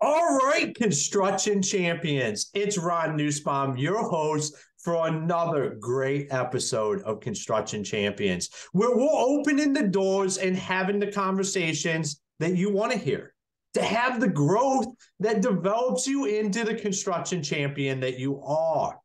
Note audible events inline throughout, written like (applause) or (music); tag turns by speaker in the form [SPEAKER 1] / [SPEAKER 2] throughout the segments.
[SPEAKER 1] All right, construction champions. It's Ron Nussbaum, your host for another great episode of Construction Champions, where we're opening the doors and having the conversations that you want to hear, to have the growth that develops you into the construction champion that you are.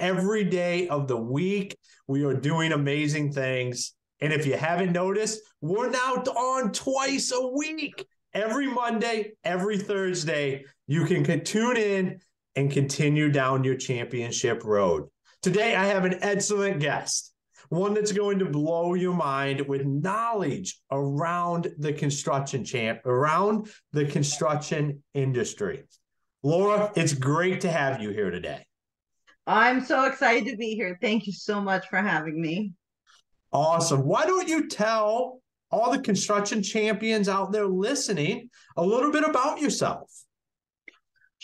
[SPEAKER 1] Every day of the week, we are doing amazing things. And if you haven't noticed, we're now on twice a week every Monday, every Thursday, you can tune in and continue down your championship road. Today, I have an excellent guest, one that's going to blow your mind with knowledge around the construction champ, around the construction industry. Laura, it's great to have you here today.
[SPEAKER 2] I'm so excited to be here. Thank you so much for having me.
[SPEAKER 1] Awesome. Why don't you tell all the construction champions out there listening a little bit about yourself.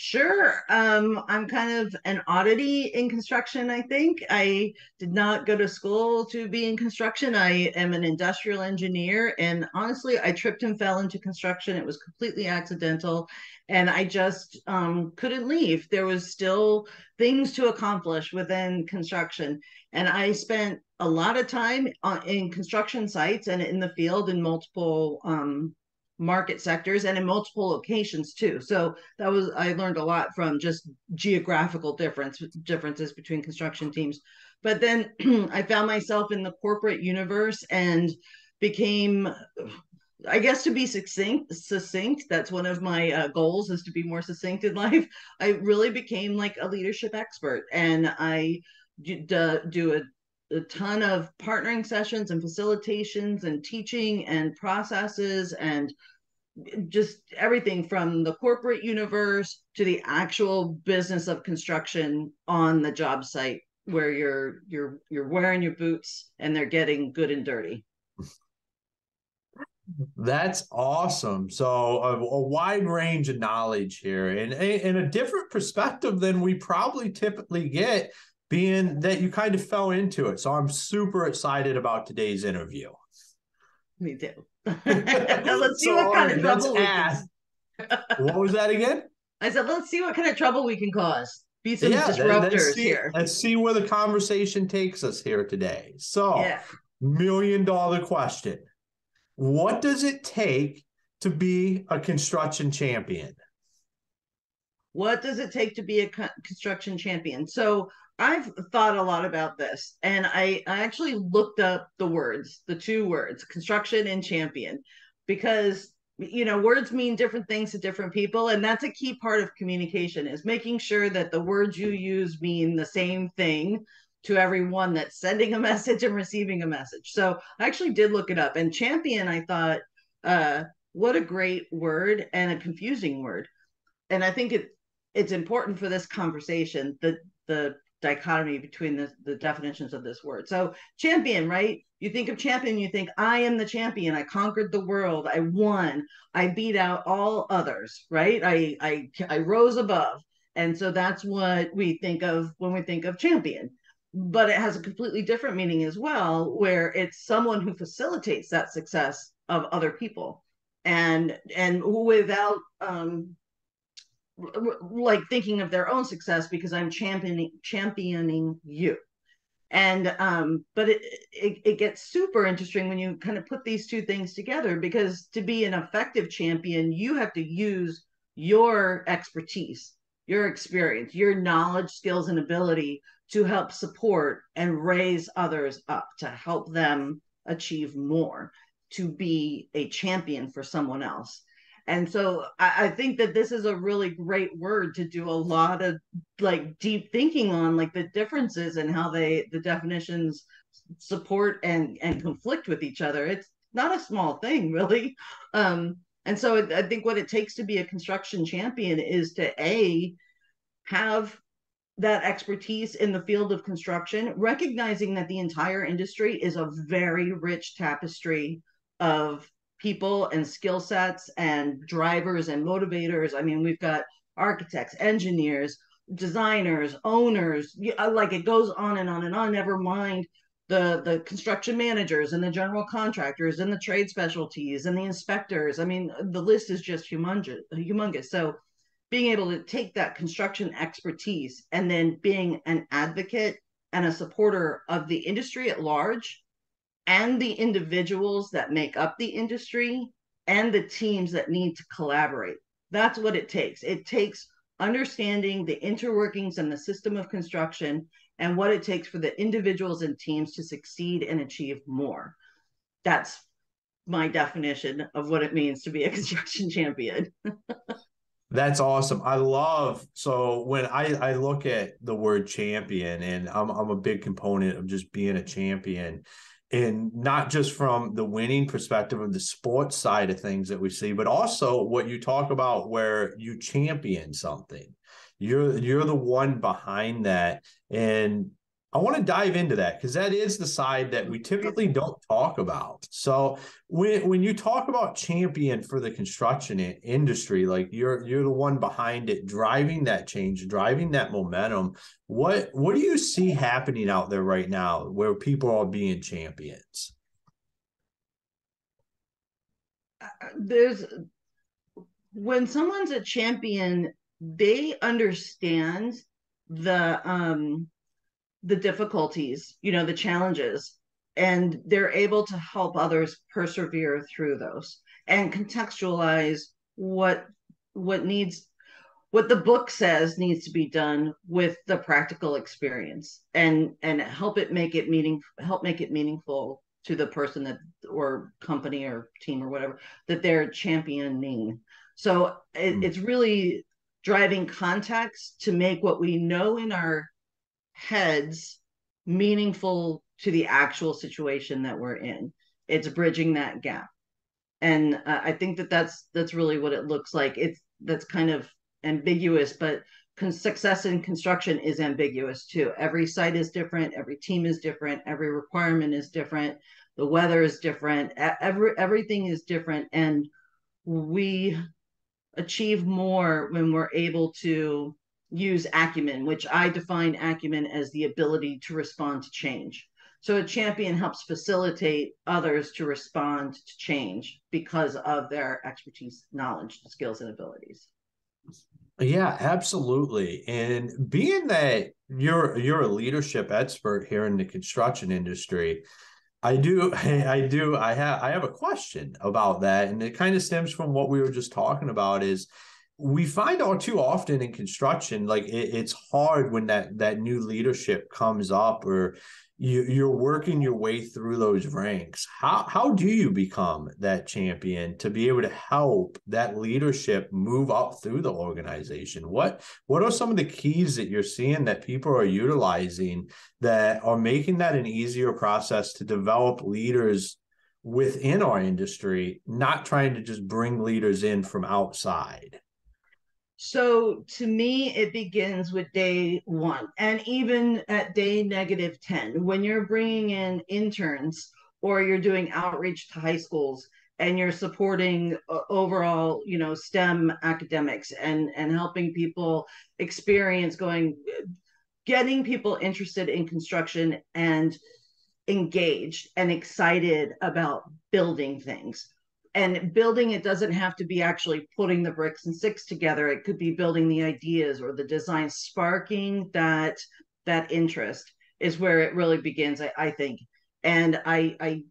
[SPEAKER 2] Sure. Um, I'm kind of an oddity in construction, I think. I did not go to school to be in construction. I am an industrial engineer. And honestly, I tripped and fell into construction. It was completely accidental. And I just um, couldn't leave. There was still things to accomplish within construction. And I spent a lot of time uh, in construction sites and in the field in multiple um, market sectors and in multiple locations too. So that was I learned a lot from just geographical difference differences between construction teams. But then (clears throat) I found myself in the corporate universe and became I guess to be succinct, succinct. That's one of my uh, goals is to be more succinct in (laughs) life. I really became like a leadership expert, and I do, do a a ton of partnering sessions and facilitations and teaching and processes and just everything from the corporate universe to the actual business of construction on the job site where you're you're you're wearing your boots and they're getting good and dirty
[SPEAKER 1] that's awesome so a, a wide range of knowledge here and, and a different perspective than we probably typically get being that you kind of fell into it. So I'm super excited about today's interview. (laughs)
[SPEAKER 2] Me too. (laughs) let's see so, what kind of trouble we can. (laughs)
[SPEAKER 1] what was that again?
[SPEAKER 2] I said, let's see what kind of trouble we can cause. Be some yeah, disruptors
[SPEAKER 1] let's see,
[SPEAKER 2] here.
[SPEAKER 1] Let's see where the conversation takes us here today. So, yeah. million dollar question What does it take to be a construction champion?
[SPEAKER 2] What does it take to be a construction champion? So, I've thought a lot about this and I, I actually looked up the words, the two words, construction and champion, because you know words mean different things to different people and that's a key part of communication is making sure that the words you use mean the same thing to everyone that's sending a (laughs) message and receiving a message so i actually did look it up and champion i thought uh what a great word and a confusing word and i think it it's important for this conversation that the dichotomy between the, the definitions of this word. So champion, right? You think of champion, you think I am the champion. I conquered the world. I won. I beat out all others, right? I I I rose above. And so that's what we think of when we think of champion. But it has a completely different meaning as well, where it's someone who facilitates that success of other people and and without um like thinking of their own success because I'm championing championing you. And um, but it, it it gets super interesting when you kind of put these two things together because to be an effective champion, you have to use your expertise, your experience, your knowledge, skills, and ability to help support and raise others up to help them achieve more, to be a champion for someone else. And so I, I, think that this is a really great word to do a lot of like deep thinking on like the differences and how they the definitions support and and conflict with each other. It's not a small thing really. Um and so i think what it takes to be a construction champion is to a have that expertise in the field of construction recognizing that the entire industry is a very rich tapestry of people and skill sets and drivers and motivators. I mean, we've got architects, engineers, designers, owners, uh, like it goes on and on and on. Never mind the the construction managers and the general contractors and the trade specialties and the inspectors. I mean, the list is just humongous. Humongous. So being able to take that construction expertise and then being an advocate and a supporter of the industry at large and the individuals that make up the industry and the teams that need to collaborate. That's what it takes. It takes understanding the interworkings and the system of construction and what it takes for the individuals and teams to succeed and achieve more. That's my definition of what it means to be a (laughs) construction champion. (laughs)
[SPEAKER 1] That's awesome. I love so when I I look at the word champion and I'm I'm a big component of just being a champion and not just from the winning perspective of the sports side of things that we see but also what you talk about where you champion something. You're you're the one behind that and I want to dive into that because that is the side that we typically don't talk about. So when when you talk about champion for the construction industry, like you're you're the one behind it, driving that change, driving that momentum. What what do you see happening out there right now where people are being champions?
[SPEAKER 2] Uh, there's when someone's a champion, they understand the um the difficulties, you know, the challenges, and they're able to help others persevere through those and contextualize what what needs what the book says needs to be done with the practical experience and and help it make it meaning help make it meaningful to the person that or company or team or whatever that they're championing so it, mm. it's really driving context to make what we know in our heads meaningful to the actual situation that we're in. It's bridging that gap. And uh, I think that that's that's really what it looks like. It's that's kind of ambiguous, but con- success in construction is ambiguous too. Every site is different, every team is different, every requirement is different, the weather is different, every everything is different, and we achieve more when we're able to use acumen, which I define acumen as the ability to respond to change. So a champion helps facilitate others to respond to change because of their expertise, knowledge, skills, and abilities.
[SPEAKER 1] Yeah, absolutely. And being that you're you're a leadership expert here in the construction industry, I do (laughs) I do I have I have a question about that and it kind of stems from what we were just talking about is we find all too often in construction like it, it's hard when that that new leadership comes up or you, you're working your way through those ranks. How how do you become that champion to be able to help that leadership move up through the organization? What what are some of the keys that you're seeing that people are utilizing that are making that an easier process to develop leaders within our industry not trying to just bring leaders in from outside
[SPEAKER 2] so to me, it begins with day one, and even at day negative 10, when you're bringing in interns or you're doing outreach to high schools and you're supporting uh, overall, you know, STEM academics and and helping people experience going, getting people interested in construction and engaged and excited about building things and building it doesn't have to be actually putting the bricks and sticks together. It could be building the ideas or the design sparking that that interest is where it really begins i, I think. And I, I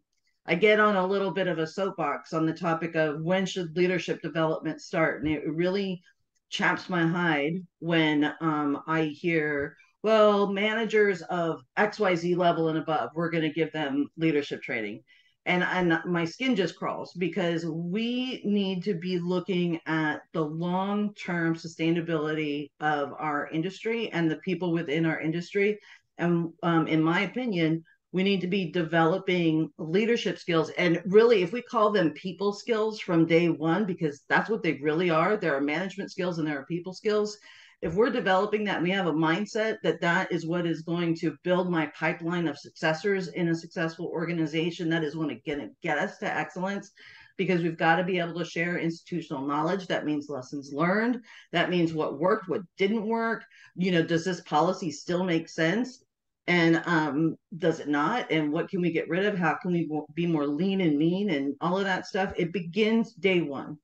[SPEAKER 2] i get on a little bit of a soapbox on the topic of when should leadership development start? And it really chaps my hide when um, i hear well managers of xyz level and above we're going to give them leadership training and and my skin just crawls because we need to be looking at the long-term sustainability of our industry and the people within our industry. And um, in my opinion we need to be developing leadership skills. And really if we call them people skills from day one because that's what they really are there are management skills and there are people skills if we're developing that we have a mindset that that is what is going to build my pipeline of successors in a successful organization that is going to get, get us to excellence because we've got to be able to share institutional knowledge. That means lessons learned. That means what worked what didn't work. You know does this policy still make sense? And um, does it not? And what can we get rid of? How can we be more lean and mean and all of that stuff? It begins day one.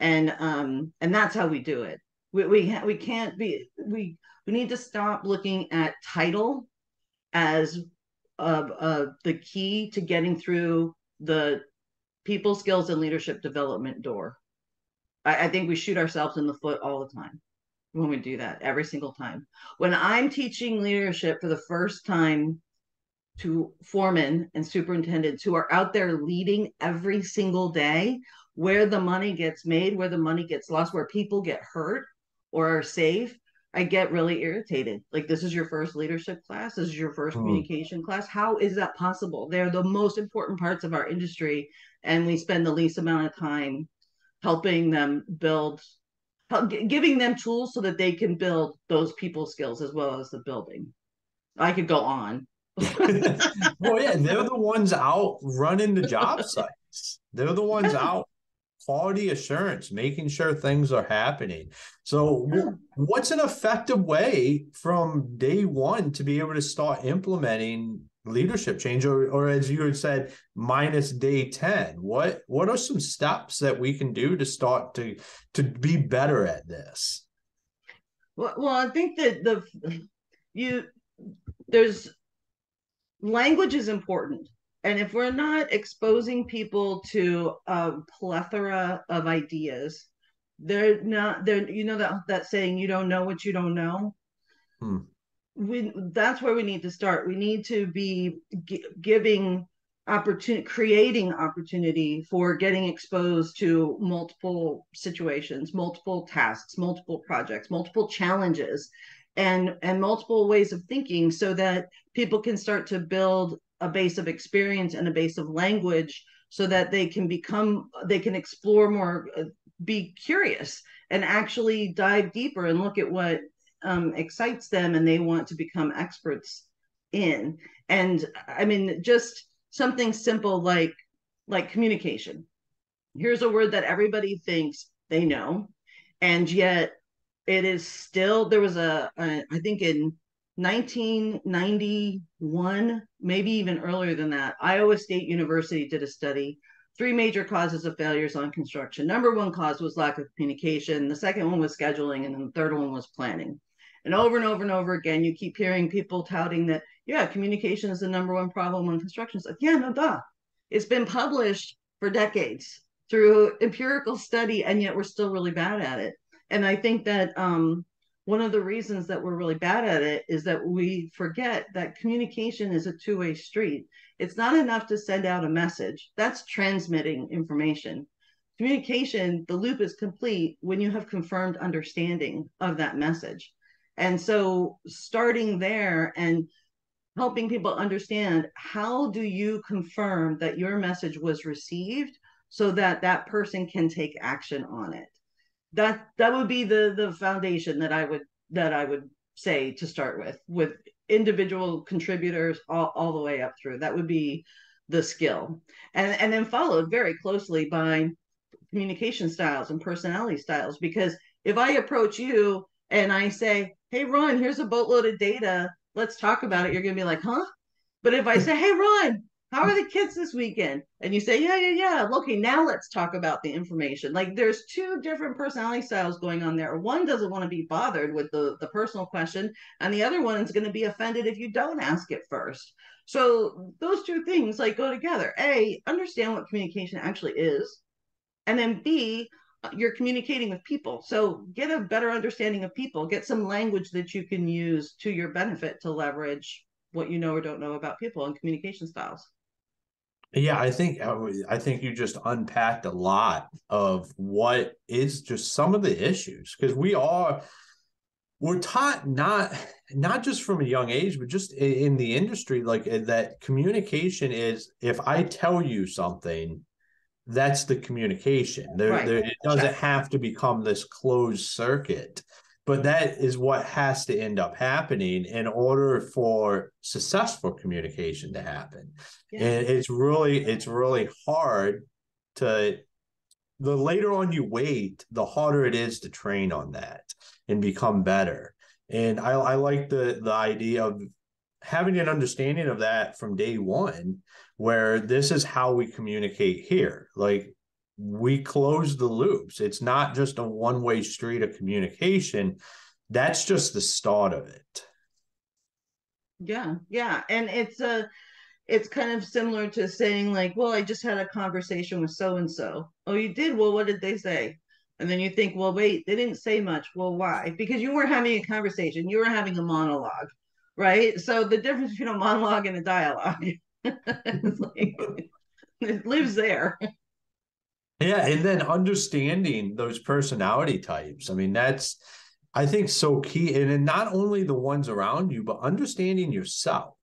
[SPEAKER 2] And um, and that's how we do it We we, we can't be we we need to stop looking at title as uh, uh, the key to getting through the people skills and leadership development door. I, I think we shoot ourselves in the foot all the time when we do that every single time. When I'm teaching leadership for the first time to foremen and superintendents who are out there leading every single day, where the money gets made, where the money gets lost, where people get hurt or are safe, I get really irritated. Like, this is your first leadership class. This is your first mm. communication class. How is that possible? They're the most important parts of our industry, and we spend the least amount of time helping them build, giving them tools so that they can build those people skills as well as the building. I could go on. (laughs)
[SPEAKER 1] well, yeah, they're the ones out running the job (laughs) sites. They're the ones out quality assurance, making sure things are happening. So, w- what's an effective way from day one to be able to start implementing leadership change, or, or as you had said, minus day ten? What what are some steps that we can do to start to to be better at this?
[SPEAKER 2] Well, well I think that the you there's language is important and if we're not exposing people to a plethora of ideas they're not they're you know that that saying you don't know what you don't know hmm. we that's where we need to start we need to be g- giving opportunity creating opportunity for getting exposed to multiple situations multiple tasks multiple projects multiple challenges and and multiple ways of thinking so that people can start to build a base of experience and a base of language so that they can become they can explore more uh, be curious and actually dive deeper and look at what um, excites them and they want to become experts in. And i mean just something simple like like communication. Here's a word that everybody thinks they know and yet it is still there was a, a I think in 1991 maybe even earlier than that iowa state university did a study three major causes of failures on construction. Number one cause was lack of communication. The second one was scheduling and then the third one was planning. And over and over and over again you keep hearing people touting that yeah communication is the number one problem on construction. It's like yeah no duh. It's been published for decades through empirical study and yet we're still really bad at it. And I think that um, one of the reasons that we're really bad at it is that we forget that communication is a two way street. It's not enough to send out a message, that's transmitting information. Communication, the loop is complete when you have confirmed understanding of that message. And so, starting there and helping people understand how do you confirm that your message was received so that that person can take action on it that that would be the the foundation that I would that I would say to start with with individual contributors all, all the way up through. That would be the skill. And and then followed very closely by communication styles and personality styles because if I approach you and I say hey Ron here's a boatload of data. Let's talk about it you're gonna be like huh? But if I say hey Ron how are the kids this weekend? And you say, yeah, yeah, yeah. Okay, now let's talk about the information. Like there's two different personality styles going on there. One doesn't want to be bothered with the, the personal question, and the other one is going to be offended if you don't ask it first. So those two things like go together. A, understand what communication actually is. And then B, you're communicating with people. So get a better understanding of people, get some language that you can use to your benefit to leverage what you know or don't know about people and communication styles.
[SPEAKER 1] Yeah, I think uh, I think you just unpacked a lot of what is just some of the issues because we are we're taught not not just from a young age but just in the industry like uh, that communication is if I tell you something that's the communication. There, right. there it doesn't have to become this closed circuit but that is what has to end up happening in order for successful communication to happen. Yeah. and it's really it's really hard to the later on you wait the harder it is to train on that and become better. And i, I like the the idea of having an understanding of that from day one where this is how we communicate here. Like we close the loops. It's not just a one way street of communication. That's just the start of it.
[SPEAKER 2] Yeah, yeah, and it's a it's kind of similar to saying like, well, I just had a conversation with so and so. Oh, you did? Well, what did they say? And then you think, well, wait, they didn't say much. Well, why? Because you weren't having a conversation. You were having a monologue, right? So the difference between a monologue and a dialogue, (laughs) like, (laughs) it lives there.
[SPEAKER 1] Yeah, and then understanding those personality types. I mean, that's I think so key. And, and not only the ones around you, but understanding yourself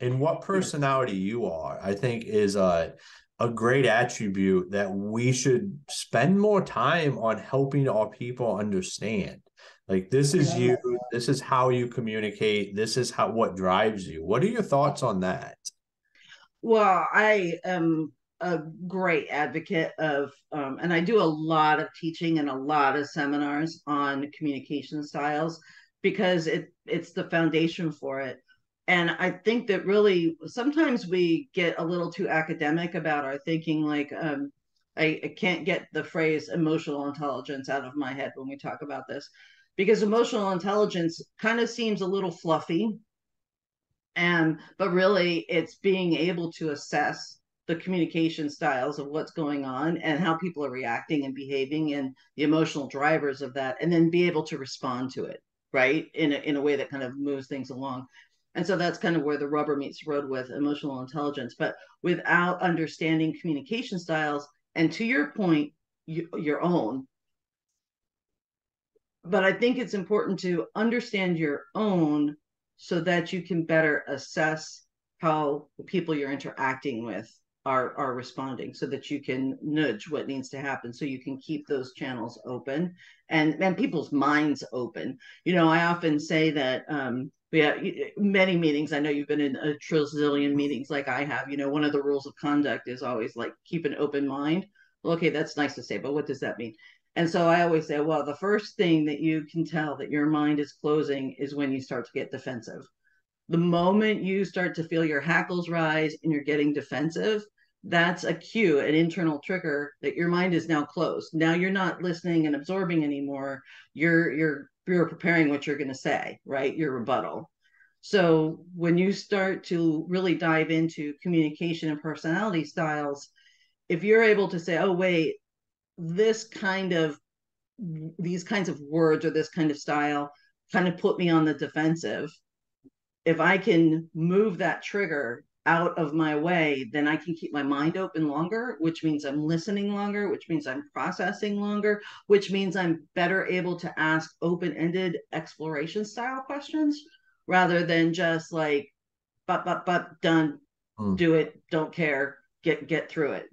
[SPEAKER 1] and what personality you are, I think is a a great attribute that we should spend more time on helping our people understand. Like this is you, this is how you communicate, this is how what drives you. What are your thoughts on that?
[SPEAKER 2] Well, I am a great advocate of um, and i do a lot of teaching and a lot of seminars on communication styles because it it's the foundation for it. And i think that really sometimes we get a little too academic about our thinking like um, I, I can't get the phrase emotional intelligence out of my head when we talk about this because emotional intelligence kind of seems a little fluffy and but really it's being able to assess the communication styles of what's going on and how people are reacting and behaving and the emotional drivers of that and then be able to respond to it right in a, in a way that kind of moves things along. And so that's kind of where the rubber meets the road with emotional intelligence. But without understanding communication styles and to your point you, your own but i think it's important to understand your own so that you can better assess how the people you're interacting with are are responding so that you can nudge what needs to happen so you can keep those channels open and and people's minds open. You know i often say that um have many meetings i know you've been in a trillion meetings like i have you know one of the rules of conduct is always like keep an open mind. Well, okay that's nice to say but what does that mean? And so i always say well the first thing that you can tell that your mind is closing is when you start to get defensive. The moment you start to feel your hackles rise and you're getting defensive that's a cue, an internal trigger that your mind is now closed. Now you're not listening and absorbing anymore. You're you're you're preparing what you're going to say, right? Your rebuttal. So when you start to really dive into communication and personality styles, if you're able to say, "Oh wait, this kind of these kinds of words or this kind of style kind of put me on the defensive." If I can move that trigger out of my way, then I can keep my mind open longer, which means I'm listening longer, which means I'm processing longer, which means I'm better able to ask open ended exploration style questions rather than just like, but, but, but, done, mm. do it, don't care, get, get through it.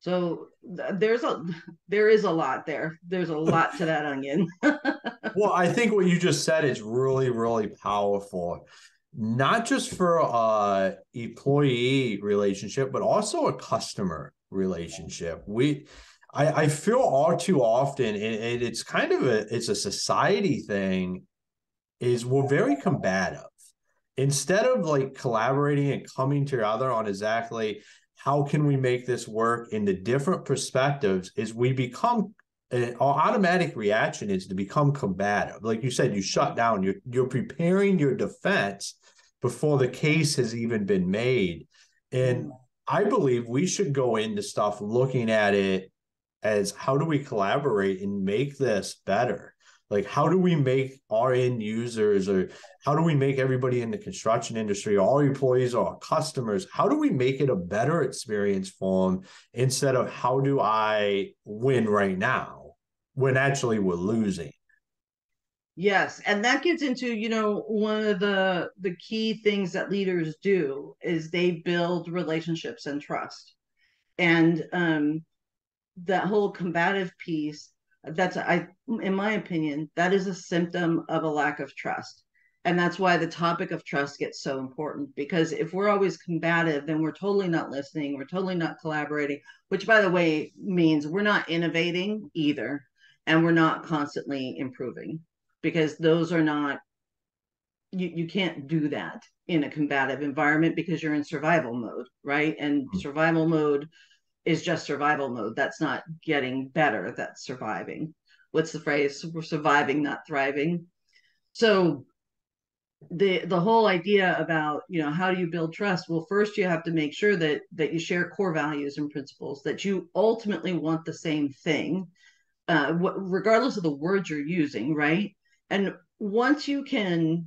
[SPEAKER 2] So th- there's a there is a lot there. There's a lot to that onion. (laughs)
[SPEAKER 1] well, I think what you just said is really really powerful not just for a employee relationship, but also a customer relationship. We, I, I feel all too often, and it's kind of a, it's a society thing, is we're very combative. Instead of like collaborating and coming together on exactly how can we make this work in the different perspectives, is we become an automatic reaction is to become combative. Like you said, you shut down. You're you're preparing your defense before the case has even been made. And mm. I believe we should go into stuff looking at it as how do we collaborate and make this better? Like, how do we make our end users or how do we make everybody in the construction industry, all employees or our customers, how do we make it a better experience for them instead of how do I win right now when actually we're losing?
[SPEAKER 2] Yes, and that gets into, you know, one of the the key things that leaders do is they build relationships and trust. And um that whole combative piece, that's I in my opinion, that is a symptom of a lack of trust. And that's why the topic of trust gets so important because if we're always combative, then we're totally not listening, we're totally not collaborating, which by the way means we're not innovating either and we're not constantly improving because those are not you, you can't do that in a combative environment because you're in survival mode right and mm-hmm. survival mode is just survival mode. That's not getting better. That's surviving. What's the phrase? We're surviving, not thriving. So the the whole idea about you know how do you build trust well first you have to make sure that that you share core values and principles that you ultimately want the same thing uh, regardless of the words you're using right and once you can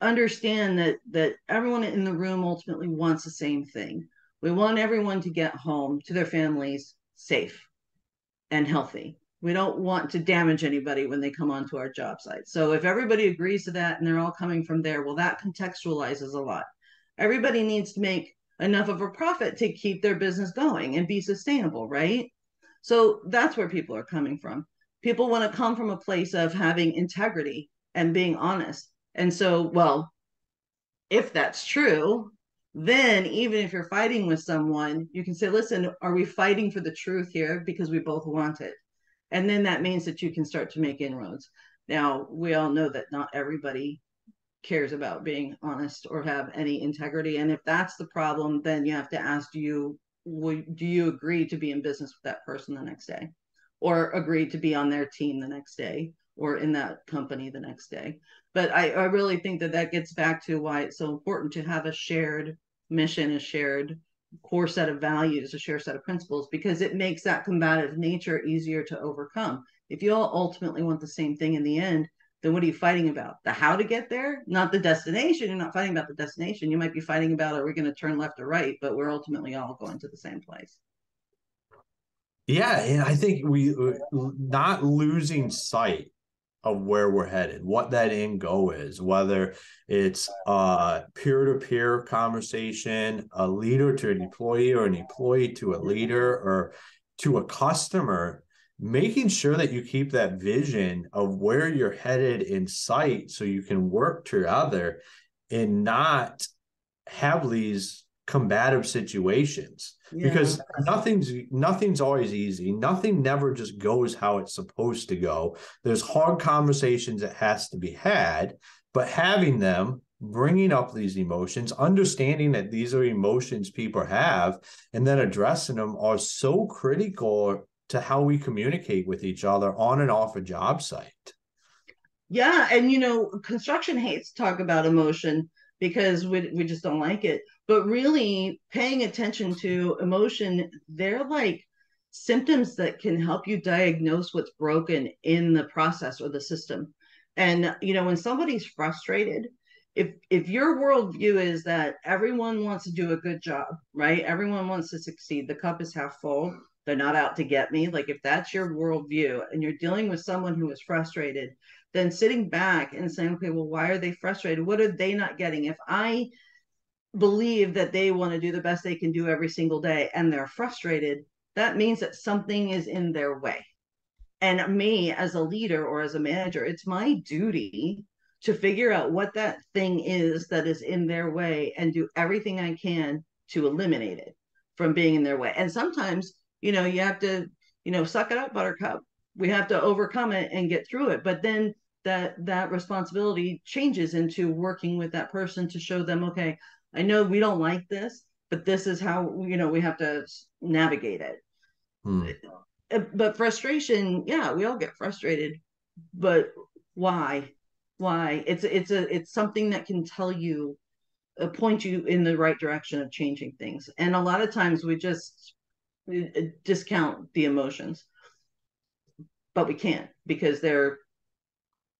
[SPEAKER 2] understand that that everyone in the room ultimately wants the same thing we want everyone to get home to their families safe and healthy we don't want to damage anybody when they come onto our job site. So if everybody agrees to that and they're all coming from there, well, that contextualizes a lot. Everybody needs to make enough of a profit to keep their business going and be sustainable, right? So that's where people are coming from. People want to come from a place of having integrity and being honest. And so, well, if that's true, then even if you're fighting with someone, you can say, listen, are we fighting for the truth here? Because we both want it and then that means that you can start to make inroads now we all know that not everybody cares about being honest or have any integrity and if that's the problem then you have to ask do you do you agree to be in business with that person the next day or agree to be on their team the next day or in that company the next day but I, I really think that that gets back to why it's so important to have a shared mission a shared core set of values, a shared set of principles, because it makes that combative nature easier to overcome. If you all ultimately want the same thing in the end, then what are you fighting about? The how to get there, not the destination. You're not fighting about the destination. You might be fighting about are we going to turn left or right, but we're ultimately all going to the same place.
[SPEAKER 1] Yeah, and I think we uh, not losing sight of where we're headed, what that end goal is, whether it's a peer-to-peer conversation, a leader to an employee or an employee to a leader or to a customer, making sure that you keep that vision of where you're headed in sight so you can work together and not have these combative situations. Yeah. because nothing's nothing's always easy. Nothing never just goes how it's supposed to go. There's hard conversations that has to be had but having them bringing up these emotions understanding that these are emotions people have and then addressing them are so critical to how we communicate with each other on and off a job site.
[SPEAKER 2] Yeah and you know construction hates talk about emotion because we, we just don't like it. But really paying attention to emotion they're like symptoms that can help you diagnose what's broken in the process or the system. And you know when somebody's frustrated if if your worldview is that everyone wants to do a good job right? Everyone wants to succeed. The cup is half full they're not out to get me like if that's your worldview and you're dealing with someone who is frustrated then sitting back and saying okay well why are they frustrated what are they not getting if i believe that they want to do the best they can do every single day and they're frustrated, that means that something is in their way. And me as a leader or as a manager, it's my duty to figure out what that thing is that is in their way and do everything I can to eliminate it from being in their way. And sometimes, you know, you have to, you know, suck it up, buttercup. We have to overcome it and get through it. But then that that responsibility changes into working with that person to show them, okay, I know we don't like this, but this is how you know we have to navigate it. Hmm. Uh, but frustration, yeah, we all get frustrated, but why? Why? It's it's a it's something that can tell you, uh, point you in the right direction of changing things. And a lot of times we just discount the emotions, but we can't because they're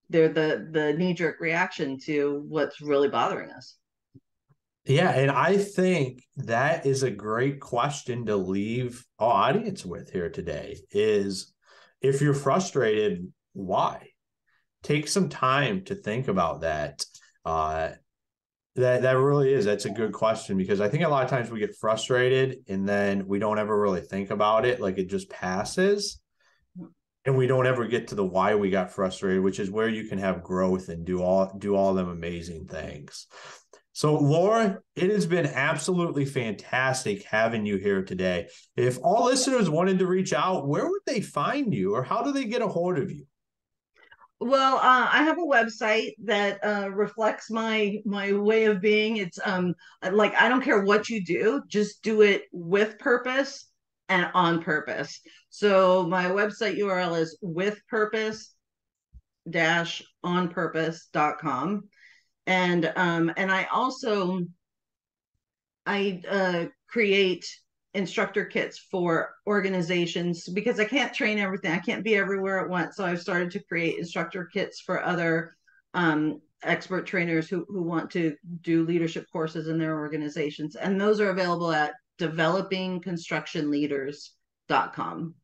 [SPEAKER 2] they're the the knee jerk reaction to what's really bothering us.
[SPEAKER 1] Yeah, and I think that is a great question to leave our audience with here today is if you're frustrated, why? Take some time to think about that. Uh, that that really is that's a good question because I think a lot of times we get frustrated and then we don't ever really think about it like it just passes and we don't ever get to the why we got frustrated which is where you can have growth and do all do all them amazing things so, Laura, it has been absolutely fantastic having you here today. If all listeners wanted to reach out, where would they find you or how do they get a hold of you?
[SPEAKER 2] Well, uh, I have a website that uh, reflects my my way of being. It's um like I don't care what you do, just do it with purpose and on purpose. So my website URL is with purpose dash on purpose.com. And um and I also I uh create instructor kits for organizations because I can't train everything. I can't be everywhere at once. So I've started to create instructor kits for other um, expert trainers who, who want to do leadership courses in their organizations. And those are available at developingconstructionleaders.com.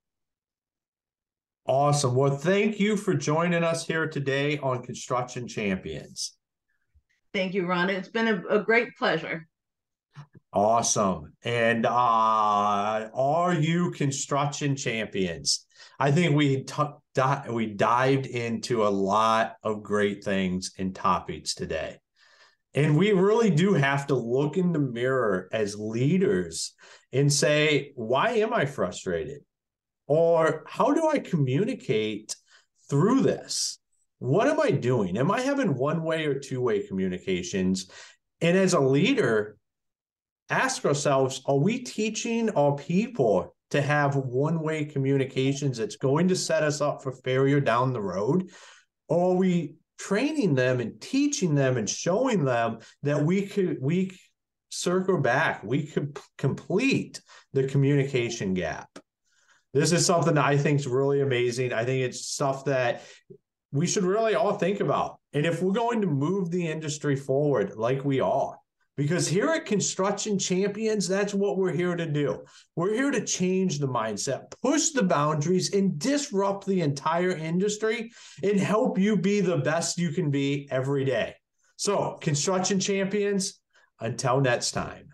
[SPEAKER 1] Awesome. Well, thank you for joining us here today on Construction Champions.
[SPEAKER 2] Thank you, Ron. It's been a, a great pleasure.
[SPEAKER 1] Awesome. And uh, are you construction champions? I think we t- di- we dived into a lot of great things and topics today. And we really do have to look in the mirror as leaders and say, why am I frustrated? Or how do I communicate through this? What am I doing? Am I having one way or two way communications? And as a leader, ask ourselves are we teaching our people to have one way communications that's going to set us up for failure down the road? Or are we training them and teaching them and showing them that we could, we circle back, we could complete the communication gap? This is something that I think is really amazing. I think it's stuff that we should really all think about. And if we're going to move the industry forward like we are, because here at Construction Champions, that's what we're here to do. We're here to change the mindset, push the boundaries, and disrupt the entire industry and help you be the best you can be every day. So, Construction Champions, until next time.